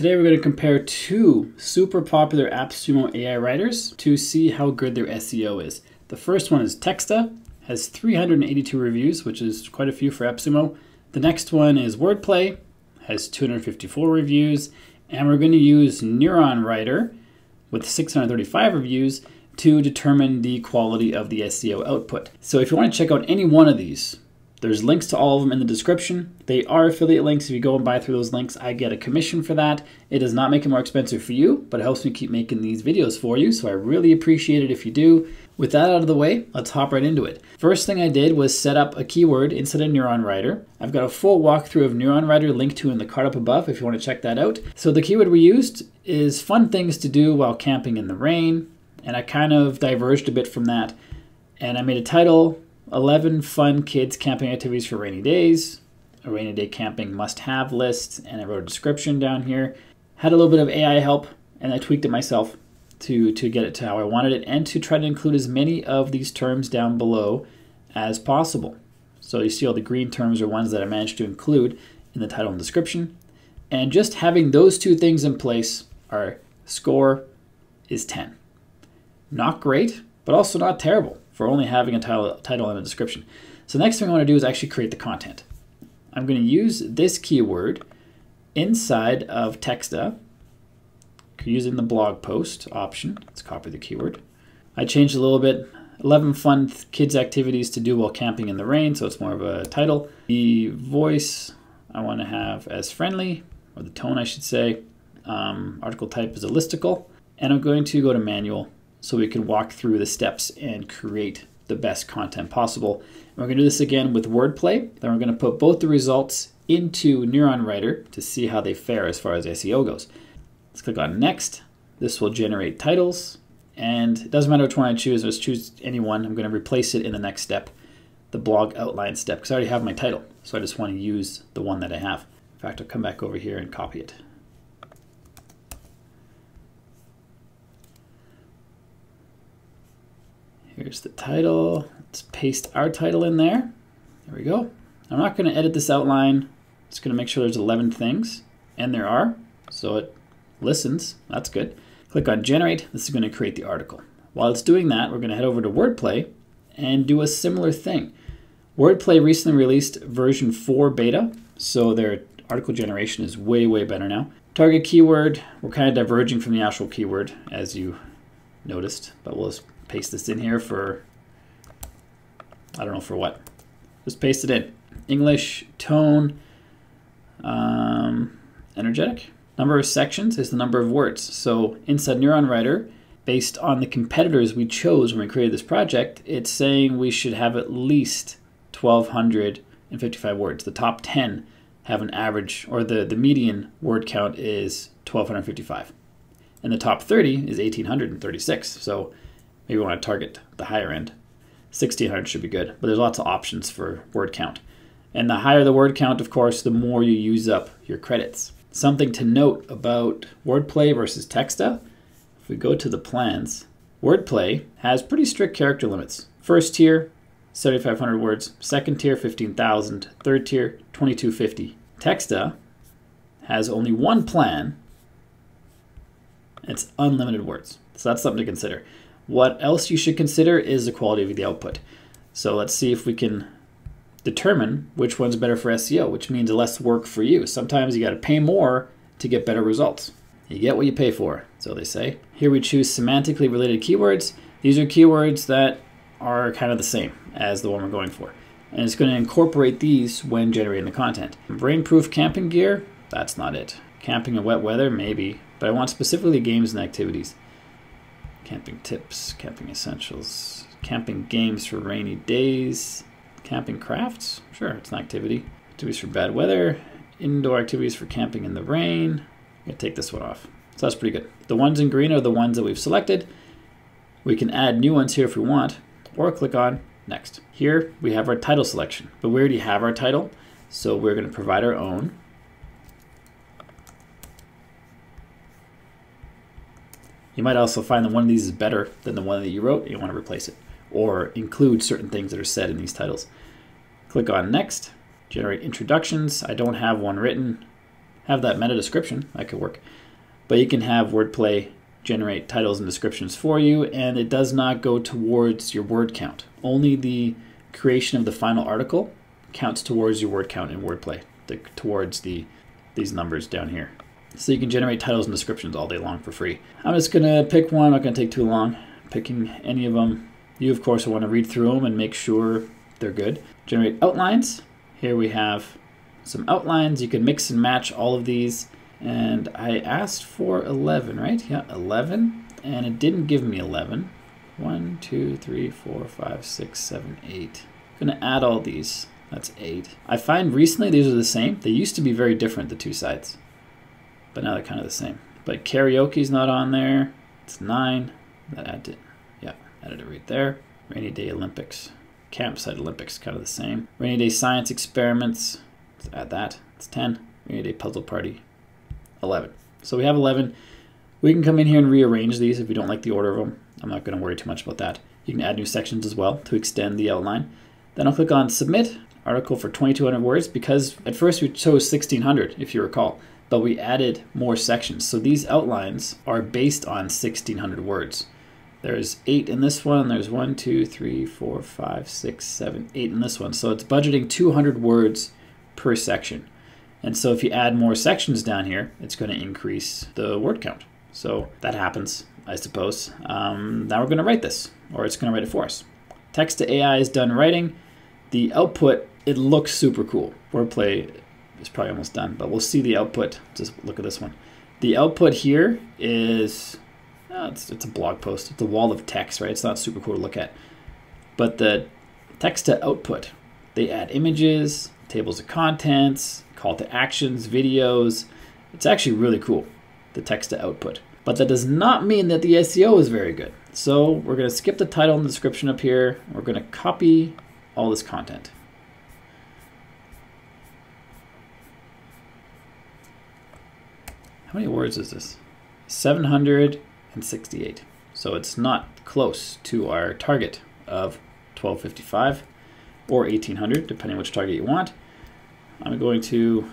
Today we're going to compare two super popular AppSumo AI writers to see how good their SEO is. The first one is Texta, has 382 reviews, which is quite a few for AppSumo. The next one is Wordplay, has 254 reviews, and we're going to use Neuron Writer with 635 reviews to determine the quality of the SEO output. So if you want to check out any one of these, there's links to all of them in the description. They are affiliate links. If you go and buy through those links, I get a commission for that. It does not make it more expensive for you, but it helps me keep making these videos for you. So I really appreciate it if you do. With that out of the way, let's hop right into it. First thing I did was set up a keyword inside of Neuron Writer. I've got a full walkthrough of Neuron Writer linked to in the card up above if you want to check that out. So the keyword we used is fun things to do while camping in the rain, and I kind of diverged a bit from that. And I made a title 11 fun kids camping activities for rainy days, a rainy day camping must have list, and I wrote a description down here. Had a little bit of AI help, and I tweaked it myself to, to get it to how I wanted it and to try to include as many of these terms down below as possible. So you see all the green terms are ones that I managed to include in the title and description. And just having those two things in place, our score is 10. Not great, but also not terrible for only having a title, title and a description. So the next thing I want to do is actually create the content. I'm going to use this keyword inside of Texta using the blog post option. Let's copy the keyword. I changed a little bit. 11 fun kids activities to do while camping in the rain, so it's more of a title. The voice I want to have as friendly, or the tone I should say. Um, article type is a listicle. And I'm going to go to manual so we can walk through the steps and create the best content possible. And we're going to do this again with wordplay. Then we're going to put both the results into Neuron Writer to see how they fare as far as SEO goes. Let's click on next. This will generate titles and it doesn't matter which one I choose, let's choose any one. I'm going to replace it in the next step, the blog outline step, because I already have my title. So I just want to use the one that I have. In fact, I'll come back over here and copy it. Here's the title. Let's paste our title in there. There we go. I'm not going to edit this outline. Just going to make sure there's 11 things, and there are. So it listens. That's good. Click on Generate. This is going to create the article. While it's doing that, we're going to head over to Wordplay and do a similar thing. Wordplay recently released version 4 beta, so their article generation is way, way better now. Target keyword, we're kind of diverging from the actual keyword, as you noticed, but we'll paste this in here for, I don't know for what. Just paste it in. English, tone, um, energetic. Number of sections is the number of words. So inside Neuron Writer, based on the competitors we chose when we created this project, it's saying we should have at least 1,255 words. The top 10 have an average, or the, the median word count is 1,255. And the top 30 is 1,836. So Maybe we want to target the higher end. 1600 should be good, but there's lots of options for word count. And the higher the word count, of course, the more you use up your credits. Something to note about Wordplay versus Texta, if we go to the plans, Wordplay has pretty strict character limits. First tier, 7,500 words. Second tier, 15,000. Third tier, 2,250. Texta has only one plan. It's unlimited words. So that's something to consider. What else you should consider is the quality of the output. So let's see if we can determine which one's better for SEO, which means less work for you. Sometimes you got to pay more to get better results. You get what you pay for, so they say. Here we choose semantically related keywords. These are keywords that are kind of the same as the one we're going for. And it's going to incorporate these when generating the content. Rainproof camping gear, that's not it. Camping in wet weather, maybe, but I want specifically games and activities camping tips, camping essentials, camping games for rainy days, camping crafts. Sure, it's an activity. Activities for bad weather, indoor activities for camping in the rain. I'm gonna take this one off. So that's pretty good. The ones in green are the ones that we've selected. We can add new ones here if we want, or click on next. Here we have our title selection, but we already have our title, so we're gonna provide our own. You might also find that one of these is better than the one that you wrote and you want to replace it or include certain things that are said in these titles. Click on next, generate introductions. I don't have one written. have that meta description. That could work. But you can have wordplay generate titles and descriptions for you, and it does not go towards your word count. Only the creation of the final article counts towards your word count in wordplay, the, towards the these numbers down here. So you can generate titles and descriptions all day long for free. I'm just gonna pick one, not gonna take too long. Picking any of them. You of course want to read through them and make sure they're good. Generate outlines. Here we have some outlines. You can mix and match all of these. And I asked for 11, right? Yeah, 11. And it didn't give me 11. 1, 2, 3, 4, 5, 6, 7, 8. I'm going to add all these. That's 8. I find recently these are the same. They used to be very different, the two sides. But now they're kind of the same. But karaoke's not on there. It's 9. That added. Yeah, added it right there. Rainy Day Olympics. Campsite Olympics, kind of the same. Rainy Day Science Experiments. Let's add that. It's 10. Rainy Day Puzzle Party. 11. So we have 11. We can come in here and rearrange these if we don't like the order of them. I'm not going to worry too much about that. You can add new sections as well to extend the outline. Then I'll click on Submit, article for 2200 words, because at first we chose 1600, if you recall, but we added more sections. So these outlines are based on 1600 words. There's eight in this one. There's one, two, three, four, five, six, seven, eight in this one. So it's budgeting 200 words per section. And so if you add more sections down here, it's going to increase the word count. So that happens, I suppose. Um, now we're going to write this, or it's going to write it for us. Texta AI is done writing. The output, it looks super cool. Wordplay is probably almost done, but we'll see the output. Just look at this one. The output here is, oh, it's, it's a blog post. It's a wall of text, right? It's not super cool to look at. But the Texta output, they add images, tables of contents, call to actions, videos. It's actually really cool, the Texta output. But that does not mean that the SEO is very good. So we're going to skip the title and description up here. We're going to copy all this content. How many words is this? 768. So it's not close to our target of 1255 or 1800, depending which target you want. I'm going to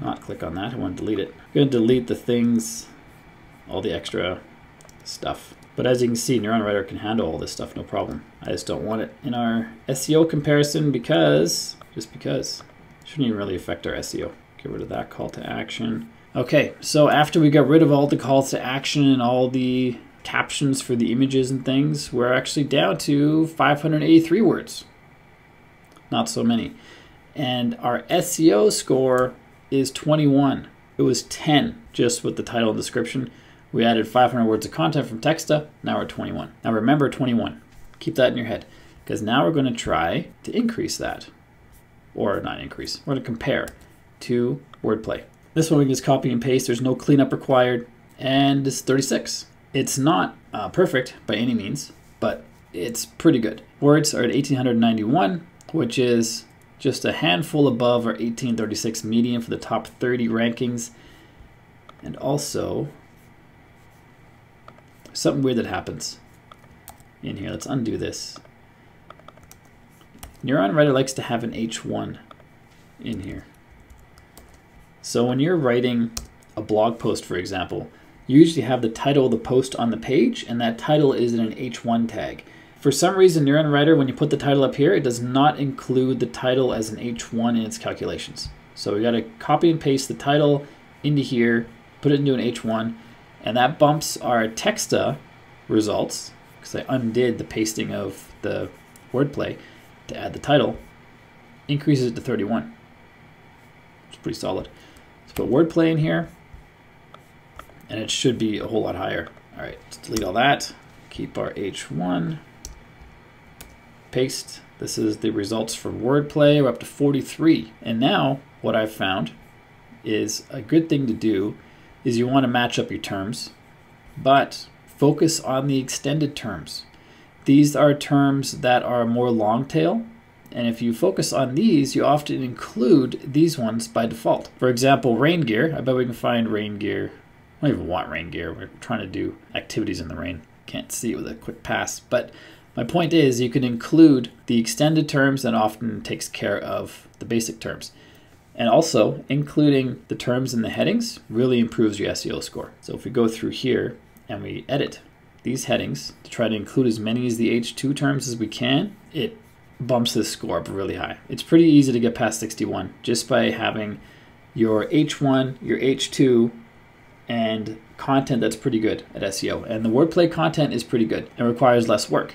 not click on that. I want to delete it. I'm going to delete the things, all the extra stuff. But as you can see, Neuron Writer can handle all this stuff, no problem. I just don't want it in our SEO comparison because, just because, shouldn't even really affect our SEO. Get rid of that call to action. Okay, so after we got rid of all the calls to action and all the captions for the images and things, we're actually down to 583 words. Not so many and our SEO score is 21. It was 10 just with the title and description. We added 500 words of content from Texta. Now we're 21. Now remember 21. Keep that in your head because now we're going to try to increase that. Or not increase. We're going to compare to wordplay. This one we can just copy and paste. There's no cleanup required. And it's 36. It's not uh, perfect by any means, but it's pretty good. Words are at 1891, which is just a handful above our 1836 median for the top 30 rankings. And also, something weird that happens in here. Let's undo this. Neuron Writer likes to have an H1 in here. So when you're writing a blog post, for example, you usually have the title of the post on the page, and that title is in an H1 tag. For some reason, Neuron Writer, when you put the title up here, it does not include the title as an H1 in its calculations. So we got to copy and paste the title into here, put it into an H1, and that bumps our Texta results, because I undid the pasting of the wordplay to add the title, increases it to 31. It's pretty solid. Let's put wordplay in here, and it should be a whole lot higher. All right, let's delete all that. Keep our H1 paste. This is the results from wordplay. We're up to 43. And now what I've found is a good thing to do is you want to match up your terms, but focus on the extended terms. These are terms that are more long tail. And if you focus on these, you often include these ones by default. For example, rain gear. I bet we can find rain gear. I don't even want rain gear. We're trying to do activities in the rain. Can't see it with a quick pass. But my point is, you can include the extended terms that often takes care of the basic terms. And also, including the terms in the headings really improves your SEO score. So if we go through here and we edit these headings to try to include as many as the H2 terms as we can, it bumps this score up really high. It's pretty easy to get past 61 just by having your H1, your H2, and content that's pretty good at SEO. And the wordplay content is pretty good and requires less work.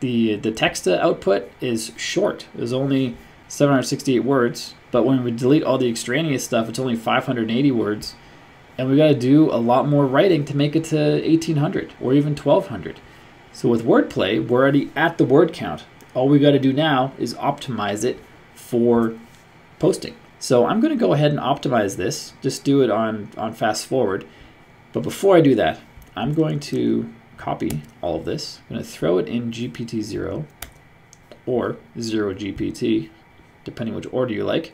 The the text output is short. There's only 768 words, but when we delete all the extraneous stuff, it's only 580 words. And we got to do a lot more writing to make it to 1800 or even 1200. So with wordplay, we're already at the word count. All we've got to do now is optimize it for posting. So I'm going to go ahead and optimize this. Just do it on, on fast forward. But before I do that, I'm going to copy all of this. I'm going to throw it in GPTZero or ZeroGPT, depending which order you like,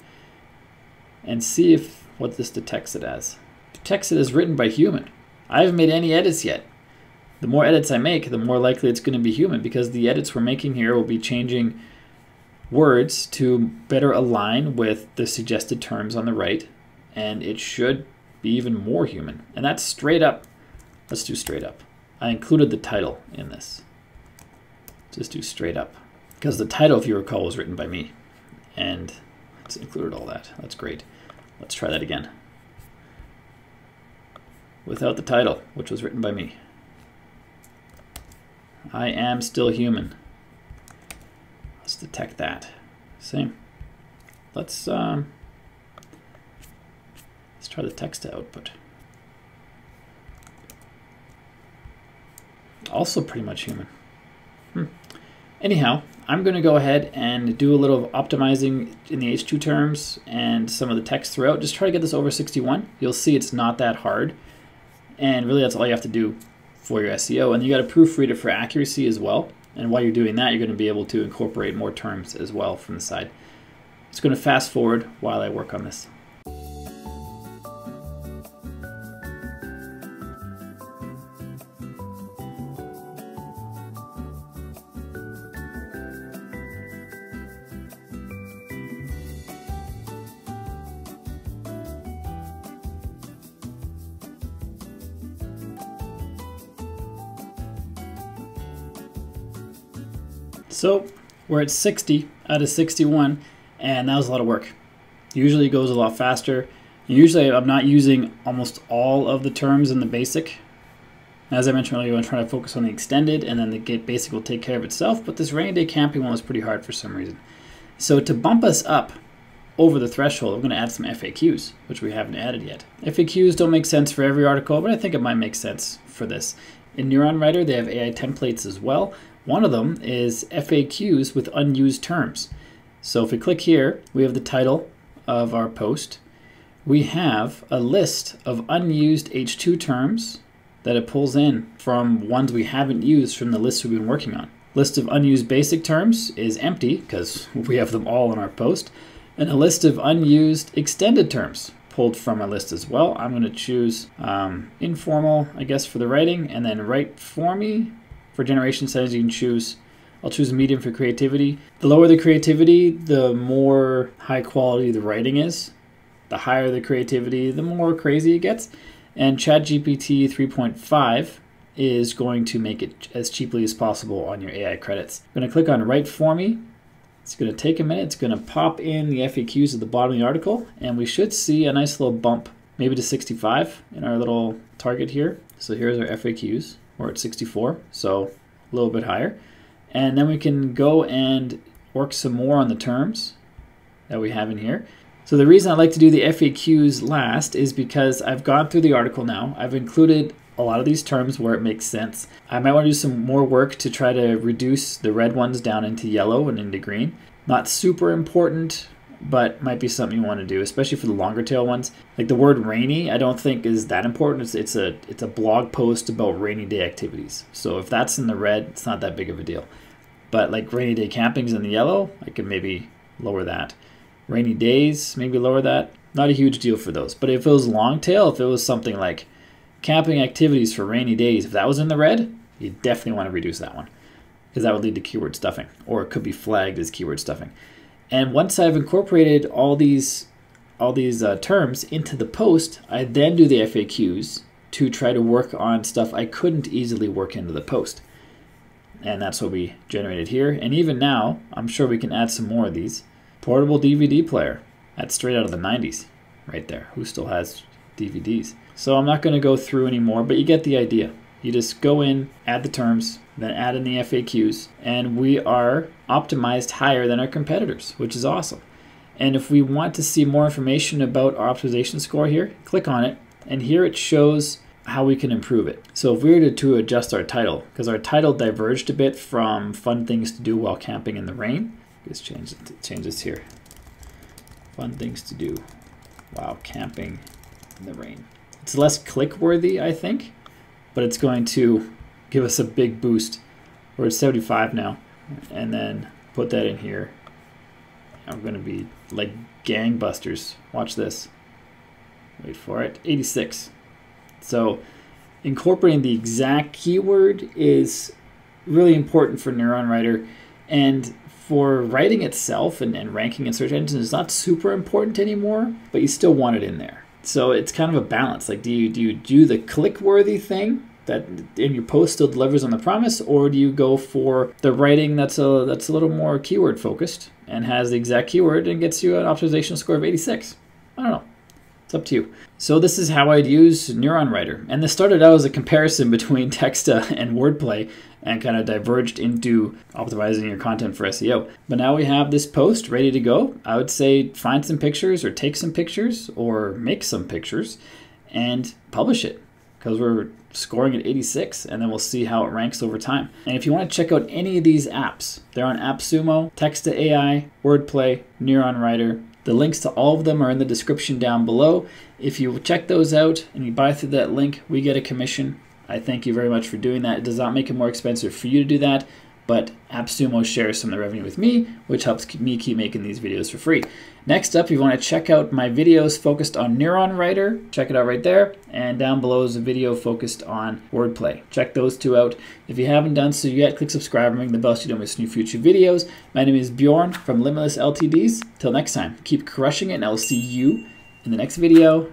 and see if what this detects it as. Detects it as written by human. I haven't made any edits yet. The more edits I make, the more likely it's going to be human because the edits we're making here will be changing words to better align with the suggested terms on the right, and it should be even more human. And that's straight up. Let's do straight up. I included the title in this. Just do straight up. Because the title, if you recall, was written by me. And it's included all that. That's great. Let's try that again. Without the title, which was written by me. I am still human. Let's detect that. Same. Let's um, let's try the Texta output. Also pretty much human. Hmm. Anyhow, I'm going to go ahead and do a little optimizing in the H2 terms and some of the text throughout. Just try to get this over 61. You'll see it's not that hard. And really that's all you have to do for your SEO. And you got to proofread it for accuracy as well. And while you're doing that, you're going to be able to incorporate more terms as well from the side. It's going to fast forward while I work on this. So we're at 60 out of 61, and that was a lot of work. Usually it goes a lot faster. Usually I'm not using almost all of the terms in the basic. As I mentioned earlier, I'm trying to focus on the extended, and then the basic will take care of itself, but this rainy day camping one was pretty hard for some reason. So to bump us up over the threshold, I'm going to add some FAQs, which we haven't added yet. FAQs don't make sense for every article, but I think it might make sense for this. In Neuron Writer, they have AI templates as well, one of them is FAQs with unused terms. So if we click here, we have the title of our post. We have a list of unused H2 terms that it pulls in from ones we haven't used from the list we've been working on. List of unused basic terms is empty because we have them all in our post. And a list of unused extended terms pulled from our list as well. I'm going to choose um, informal, I guess, for the writing, and then write for me for generation settings, you can choose. I'll choose medium for creativity. The lower the creativity, the more high quality the writing is. The higher the creativity, the more crazy it gets. And ChatGPT 3.5 is going to make it as cheaply as possible on your AI credits. I'm going to click on Write For Me. It's going to take a minute. It's going to pop in the FAQs at the bottom of the article, and we should see a nice little bump, maybe to 65 in our little target here. So here's our FAQs. We're at 64, so a little bit higher. And then we can go and work some more on the terms that we have in here. So the reason I like to do the FAQs last is because I've gone through the article now. I've included a lot of these terms where it makes sense. I might want to do some more work to try to reduce the red ones down into yellow and into green. Not super important but might be something you want to do, especially for the longer tail ones. Like the word rainy, I don't think is that important. It's, it's a it's a blog post about rainy day activities. So if that's in the red, it's not that big of a deal. But like rainy day camping's in the yellow, I could maybe lower that. Rainy days, maybe lower that. Not a huge deal for those. But if it was long tail, if it was something like camping activities for rainy days, if that was in the red, you definitely want to reduce that one because that would lead to keyword stuffing or it could be flagged as keyword stuffing. And once I've incorporated all these all these uh, terms into the post, I then do the FAQs to try to work on stuff I couldn't easily work into the post. And that's what we generated here. And even now, I'm sure we can add some more of these. Portable DVD player. That's straight out of the 90s right there. Who still has DVDs? So I'm not going to go through anymore, but you get the idea. You just go in, add the terms, then add in the FAQs, and we are optimized higher than our competitors, which is awesome. And if we want to see more information about our optimization score here, click on it, and here it shows how we can improve it. So if we were to, adjust our title, because our title diverged a bit from fun things to do while camping in the rain, let's change, it, change this here. Fun things to do while camping in the rain. It's less click worthy, I think, but it's going to give us a big boost. We're at 75 now, and then put that in here. I'm going to be like gangbusters. Watch this. Wait for it. 86. So incorporating the exact keyword is really important for Neuron Writer. And for writing itself and, and ranking in search engines is not super important anymore, but you still want it in there. So it's kind of a balance. Like, do you do you do the click worthy thing that in your post still delivers on the promise, or do you go for the writing that's a that's a little more keyword focused and has the exact keyword and gets you an optimization score of 86? I don't know. It's up to you. So this is how I'd use Neuron Writer. And this started out as a comparison between Texta uh, and Wordplay and kind of diverged into optimizing your content for SEO. But now we have this post ready to go. I would say find some pictures or take some pictures or make some pictures and publish it because we're scoring at 86 and then we'll see how it ranks over time. And if you want to check out any of these apps, they're on AppSumo, Texta AI, Wordplay, Neuron Writer. The links to all of them are in the description down below. If you check those out and you buy through that link, we get a commission. I thank you very much for doing that. It does not make it more expensive for you to do that, but AppSumo shares some of the revenue with me, which helps me keep making these videos for free. Next up, if you want to check out my videos focused on Neuron Writer, check it out right there. And down below is a video focused on wordplay. Check those two out. If you haven't done so yet, click subscribe and ring the bell so you don't miss new future videos. My name is Bjorn from Limitless LTDs. Till next time, keep crushing it and I will see you in the next video.